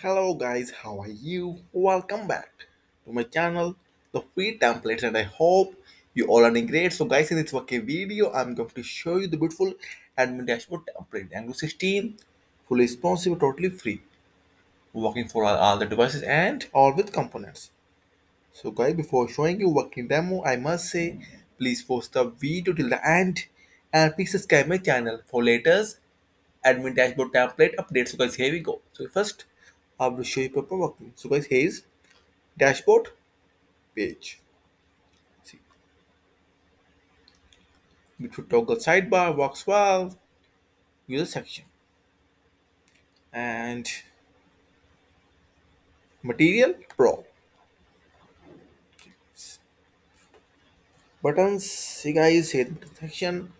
Hello guys, how are you? Welcome back to my channel, the free templates, and I hope you all are doing great. So guys, in this working video, I'm going to show you the beautiful admin dashboard template, Angular 16, fully responsive, totally free, working for all, all the devices and all with components. So guys, before showing you working demo, I must say, please post the video till the end and please subscribe my channel for latest admin dashboard template updates So guys, here we go. So first, I will show you proper working. So guys, here is dashboard page. See, we should toggle sidebar works well. User section and material pro buttons. See guys, here the section.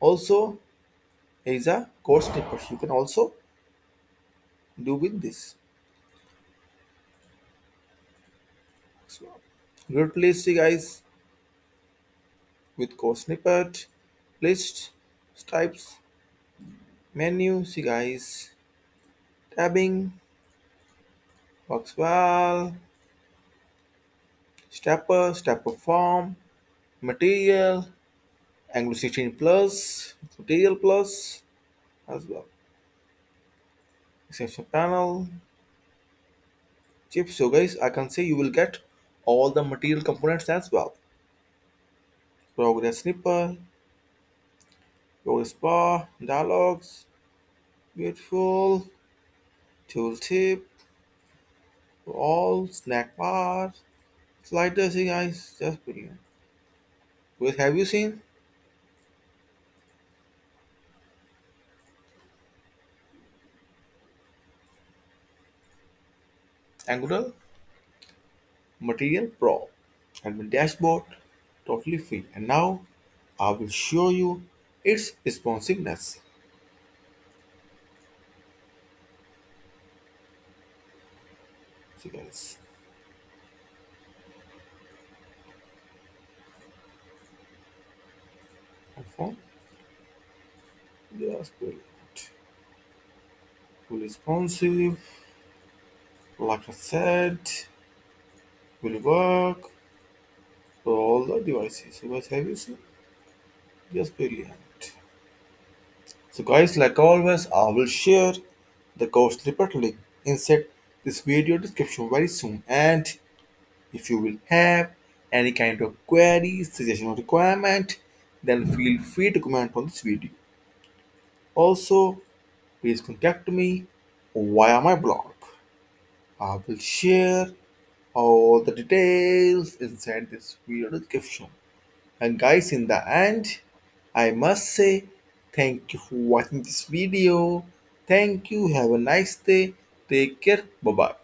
Also, is a code snippet. You can also do with this. So, good list, guys, with code snippet, list, types, menu, see guys, tabbing, works well, stepper, stepper form, material, Angular 16 plus, material plus as well. Expansion panel, chip. So guys, I can say you will get all the material components as well. Progress spinner, progress bar, dialogues, beautiful, tooltip, all snack bar, sliders, see guys, just brilliant. Wait, have you seen? Angular Material Pro and the dashboard totally free. And now I will show you its responsiveness. See guys. iPhone. Just brilliant. Full responsive. Like I said, will work for all the devices. So guys, have you seen? Just brilliant. So guys, like always, I will share the code snippet link inside this video description very soon. And if you will have any kind of query, suggestion or requirement, then feel free to comment on this video. Also, please contact me via my blog. I will share all the details inside this video description. And guys, in the end, I must say thank you for watching this video. Thank you. Have a nice day. Take care. Bye bye.